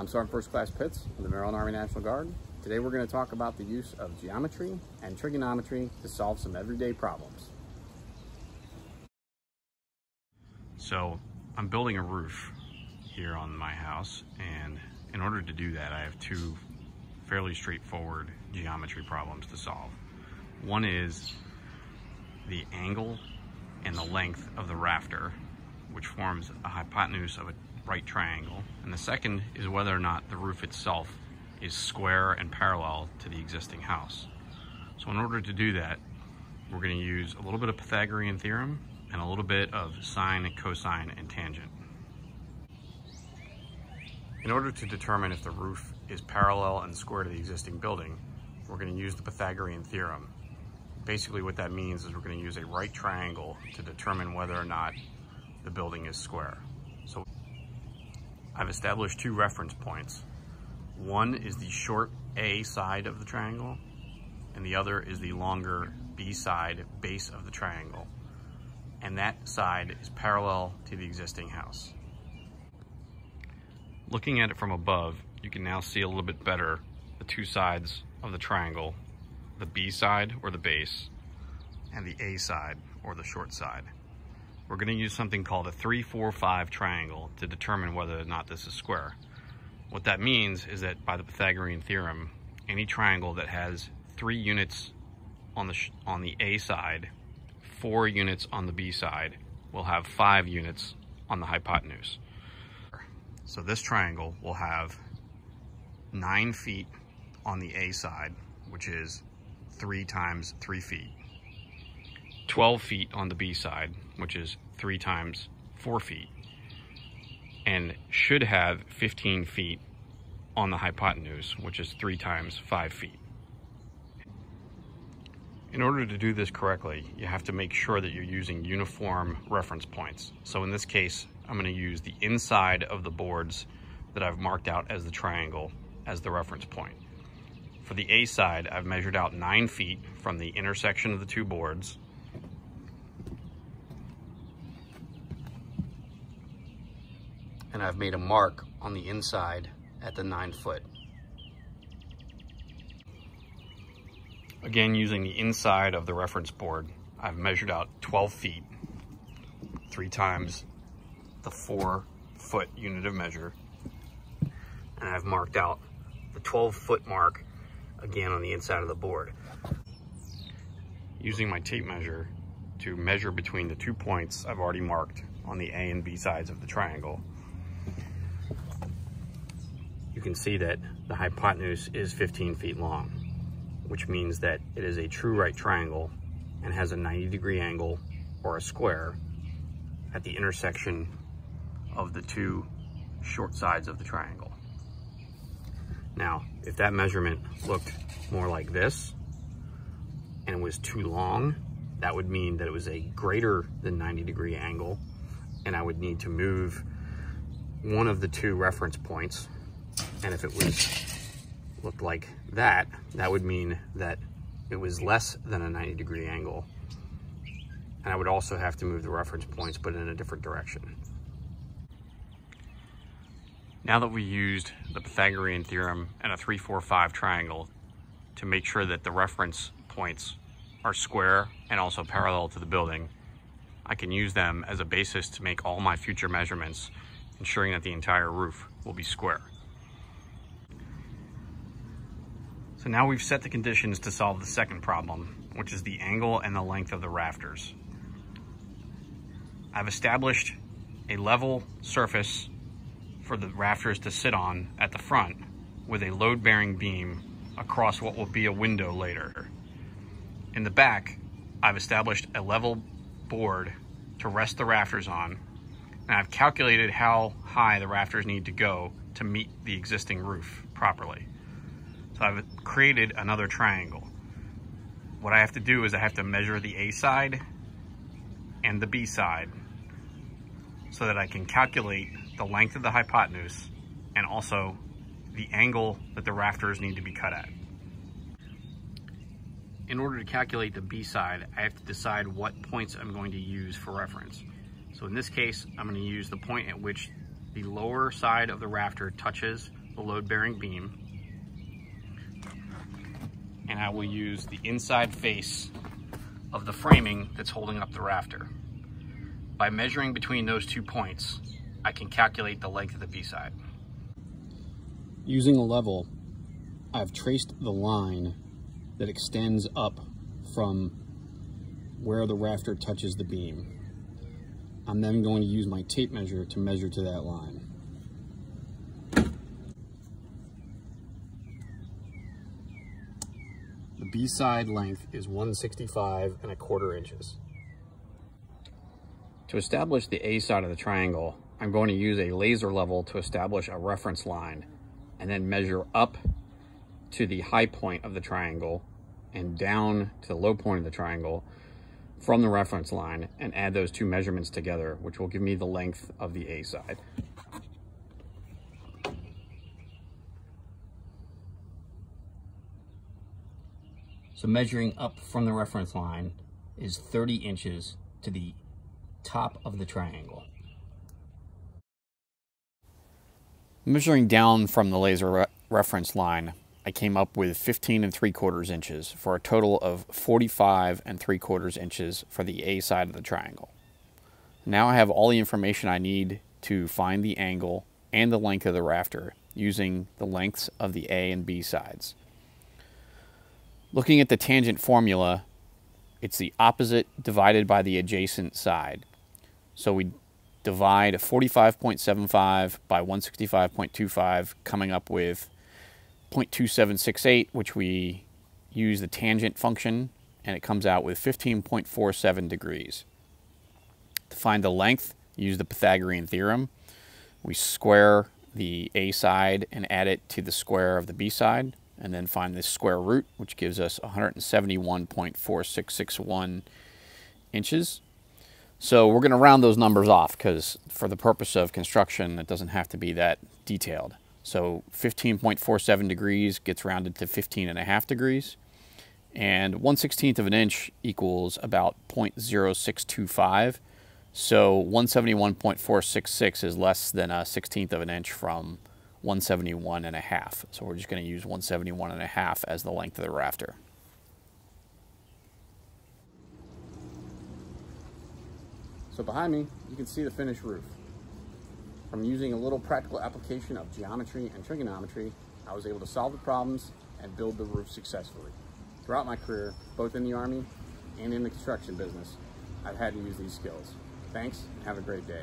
I'm Sergeant First Class Pitts of the Maryland Army National Guard. Today we're going to talk about the use of geometry and trigonometry to solve some everyday problems. So I'm building a roof here on my house and in order to do that I have two fairly straightforward geometry problems to solve. One is the angle and the length of the rafter which forms a hypotenuse of a right triangle. And the second is whether or not the roof itself is square and parallel to the existing house. So in order to do that, we're going to use a little bit of Pythagorean theorem and a little bit of sine, cosine, and tangent. In order to determine if the roof is parallel and square to the existing building, we're going to use the Pythagorean theorem. Basically what that means is we're going to use a right triangle to determine whether or not the building is square. I've established two reference points. One is the short A side of the triangle, and the other is the longer B side base of the triangle. And that side is parallel to the existing house. Looking at it from above, you can now see a little bit better the two sides of the triangle, the B side or the base, and the A side or the short side we're going to use something called a 3-4-5 triangle to determine whether or not this is square. What that means is that by the Pythagorean theorem, any triangle that has three units on the, on the A side, four units on the B side, will have five units on the hypotenuse. So this triangle will have nine feet on the A side, which is three times three feet. 12 feet on the B side, which is three times four feet, and should have 15 feet on the hypotenuse, which is three times five feet. In order to do this correctly, you have to make sure that you're using uniform reference points. So in this case, I'm gonna use the inside of the boards that I've marked out as the triangle as the reference point. For the A side, I've measured out nine feet from the intersection of the two boards and I've made a mark on the inside at the nine foot. Again, using the inside of the reference board, I've measured out 12 feet, three times the four foot unit of measure. And I've marked out the 12 foot mark again on the inside of the board. Using my tape measure to measure between the two points I've already marked on the A and B sides of the triangle, you can see that the hypotenuse is 15 feet long, which means that it is a true right triangle and has a 90 degree angle or a square at the intersection of the two short sides of the triangle. Now, if that measurement looked more like this and was too long, that would mean that it was a greater than 90 degree angle and I would need to move one of the two reference points and if it was looked like that, that would mean that it was less than a 90 degree angle. And I would also have to move the reference points, but in a different direction. Now that we used the Pythagorean theorem and a 3, 4, 5 triangle to make sure that the reference points are square and also parallel to the building, I can use them as a basis to make all my future measurements, ensuring that the entire roof will be square. So now we've set the conditions to solve the second problem, which is the angle and the length of the rafters. I've established a level surface for the rafters to sit on at the front with a load-bearing beam across what will be a window later. In the back, I've established a level board to rest the rafters on, and I've calculated how high the rafters need to go to meet the existing roof properly. So I've created another triangle. What I have to do is I have to measure the A side and the B side so that I can calculate the length of the hypotenuse and also the angle that the rafters need to be cut at. In order to calculate the B side, I have to decide what points I'm going to use for reference. So in this case, I'm going to use the point at which the lower side of the rafter touches the load-bearing beam. And I will use the inside face of the framing that's holding up the rafter. By measuring between those two points, I can calculate the length of the B-side. Using a level, I've traced the line that extends up from where the rafter touches the beam. I'm then going to use my tape measure to measure to that line. The B-side length is 165 and a quarter inches. To establish the A side of the triangle, I'm going to use a laser level to establish a reference line and then measure up to the high point of the triangle and down to the low point of the triangle from the reference line and add those two measurements together, which will give me the length of the A side. So measuring up from the reference line is 30 inches to the top of the triangle. Measuring down from the laser re reference line, I came up with 15 and 3 quarters inches for a total of 45 and 3 quarters inches for the A side of the triangle. Now I have all the information I need to find the angle and the length of the rafter using the lengths of the A and B sides. Looking at the tangent formula, it's the opposite divided by the adjacent side. So we divide 45.75 by 165.25, coming up with 0.2768, which we use the tangent function, and it comes out with 15.47 degrees. To find the length, use the Pythagorean theorem. We square the A side and add it to the square of the B side, and then find the square root, which gives us 171.4661 inches. So we're going to round those numbers off because for the purpose of construction, it doesn't have to be that detailed. So 15.47 degrees gets rounded to 15 and a half degrees. And 1 16th of an inch equals about 0.0625. So 171.466 is less than a 16th of an inch from 171 and a half. So we're just going to use 171 and a half as the length of the rafter. So behind me, you can see the finished roof. From using a little practical application of geometry and trigonometry, I was able to solve the problems and build the roof successfully. Throughout my career, both in the Army and in the construction business, I've had to use these skills. Thanks, and have a great day.